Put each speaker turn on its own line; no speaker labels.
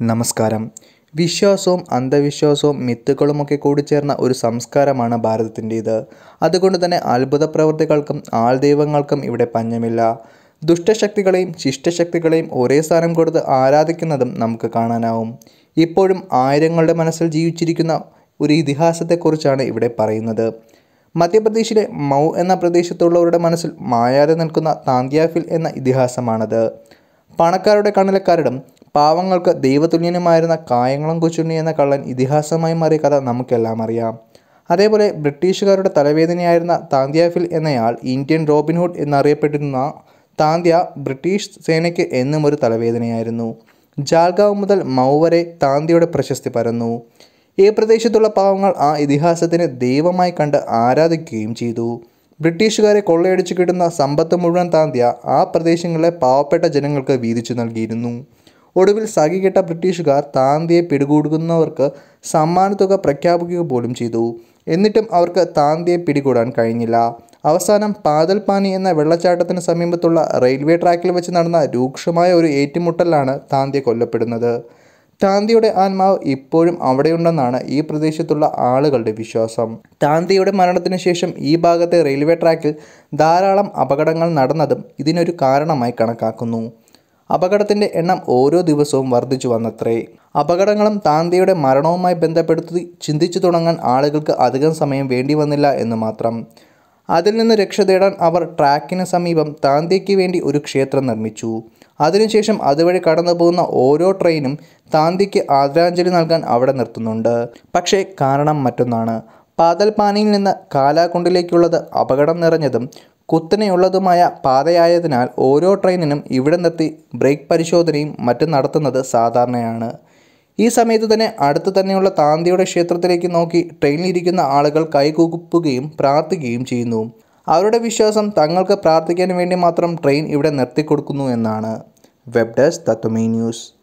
നമസ്കാരം. വിശ്വാസവും അന്ധവിശ്വാസവും മിത്തുകളുമൊക്കെ കൂടിച്ചേർന്ന ഒരു സംസ്കാരമാണ് ഭാരതത്തിന്റേത്. അതുകൊണ്ട് തന്നെ അത്ഭുത പ്രവൃത്തികൾക്കും ആൾദൈവങ്ങൾക്കും ഇവിടെ പഞ്ഞമില്ല. ദുഷ്ടശക്തികളെയും ശിഷ്ടശക്തികളെയും ഒരേ സ്ഥാനം കൊടുത്ത് ആരാധിക്കുന്നതും നമുക്ക് കാണാനാവും. ഇപ്പോഴും ആയിരങ്ങളുടെ മനസ്സിൽ ജീവിച്ചിരിക്കുന്ന ഒരു ഇതിഹാസത്തെക്കുറിച്ചാണ് ഇവിടെ പറയുന്നത്. മധ്യപ്രദേശിലെ മൗ എന്ന പ്രദേശത്തുള്ളവരുടെ മനസ്സിൽ മായാതെ നിൽക്കുന്ന താന്തിയാഫിൽ എന്ന ഇതിഹാസമാണത്. പണക്കാരുടെ കണ്ണിലക്കാരടും പാവങ്ങൾക്ക് ദൈവതുല്യനുമായിരുന്ന കായംകുളം കൊച്ചുണ്ണി എന്ന കള്ളൻ ഇതിഹാസമായി മാറിയ കഥ നമുക്കെല്ലാം അറിയാം. അതേപോലെ ബ്രിട്ടീഷുകാരുടെ തലവേദനയായിരുന്ന താന്ത്യാഫിൽ എന്നയാൾ ഇന്ത്യൻ റോബിൻഹുഡ് എന്നറിയപ്പെട്ടിരുന്ന താന്ത്യ ബ്രിട്ടീഷ് സേനയ്ക്ക് എന്നും ഒരു തലവേദനയായിരുന്നു. ജാൽഗാവ് മുതൽ മൗ വരെ താന്ത്യയുടെ പ്രശസ്തി പരന്നു. ഈ പ്രദേശത്തുള്ള പാവങ്ങൾ ആ ഇതിഹാസത്തിന് ദൈവമായി കണ്ട് ആരാധിക്കുകയും ചെയ്തു. ബ്രിട്ടീഷുകാരെ കൊള്ളയടിച്ചു കിട്ടുന്ന സമ്പത്ത് മുഴുവൻ താന്ത്യ ആ പ്രദേശങ്ങളിലെ പാവപ്പെട്ട ജനങ്ങൾക്ക് വീതിച്ചു നൽകിയിരുന്നു. ഒടുവിൽ സഖികെട്ട ബ്രിട്ടീഷുകാർ താന്തിയെ പിടികൂടുന്നവർക്ക് സമ്മാനത്തുക പ്രഖ്യാപിക്കുക പോലും ചെയ്തു. എന്നിട്ടും അവർക്ക് താന്തിയെ പിടികൂടാൻ കഴിഞ്ഞില്ല. അവസാനം പാതൽപാനി എന്ന വെള്ളച്ചാട്ടത്തിന് സമീപത്തുള്ള റെയിൽവേ ട്രാക്കിൽ വെച്ച് നടന്ന രൂക്ഷമായ ഒരു ഏറ്റുമുട്ടലാണ് താന്തിയെ കൊല്ലപ്പെടുന്നത്. താന്തിയുടെ ആത്മാവ് ഇപ്പോഴും അവിടെയുണ്ടെന്നാണ് ഈ പ്രദേശത്തുള്ള ആളുകളുടെ വിശ്വാസം. താന്തിയുടെ മരണത്തിന് ശേഷം ഈ ഭാഗത്തെ റെയിൽവേ ട്രാക്കിൽ ധാരാളം അപകടങ്ങൾ നടന്നതും ഇതിനൊരു കാരണമായി കണക്കാക്കുന്നു. അപകടത്തിന്റെ എണ്ണം ഓരോ ദിവസവും വർദ്ധിച്ചു വന്നത്രേ. അപകടങ്ങളും താന്തിയുടെ മരണവുമായി ബന്ധപ്പെടുത്തി ചിന്തിച്ചു തുടങ്ങാൻ ആളുകൾക്ക് അധികം സമയം വേണ്ടി വന്നില്ല എന്ന് മാത്രം. അതിൽ നിന്ന് രക്ഷ തേടാൻ അവർ ട്രാക്കിന് സമീപം താന്തിക്ക് വേണ്ടി ഒരു ക്ഷേത്രം നിർമ്മിച്ചു. അതിനുശേഷം അതുവഴി കടന്നു പോകുന്ന ഓരോ ട്രെയിനും താന്തിക്ക് ആദരാഞ്ജലി നൽകാൻ അവിടെ നിർത്തുന്നുണ്ട്. പക്ഷേ കാരണം മറ്റൊന്നാണ്. പാതൽപാനിയിൽ നിന്ന് കാലാകുണ്ടിലേക്കുള്ളത് അപകടം നിറഞ്ഞതും കുത്തനെയുള്ളതുമായ പാതയായതിനാൽ ഓരോ ട്രെയിനിനും ഇവിടെ നിർത്തി ബ്രേക്ക് പരിശോധനയും മറ്റും നടത്തുന്നത് സാധാരണയാണ്. ഈ സമയത്ത് തന്നെ അടുത്ത് തന്നെയുള്ള താന്തിയുടെ ക്ഷേത്രത്തിലേക്ക് നോക്കി ട്രെയിനിലിരിക്കുന്ന ആളുകൾ കൈകൂപ്പുകയും പ്രാർത്ഥിക്കുകയും ചെയ്യുന്നു. അവരുടെ വിശ്വാസം തങ്ങൾക്ക് പ്രാർത്ഥിക്കാൻ വേണ്ടി മാത്രം ട്രെയിൻ ഇവിടെ നിർത്തിക്കൊടുക്കുന്നു എന്നാണ്. വെബ് ഡെസ്ക് തത്വമേ ന്യൂസ്.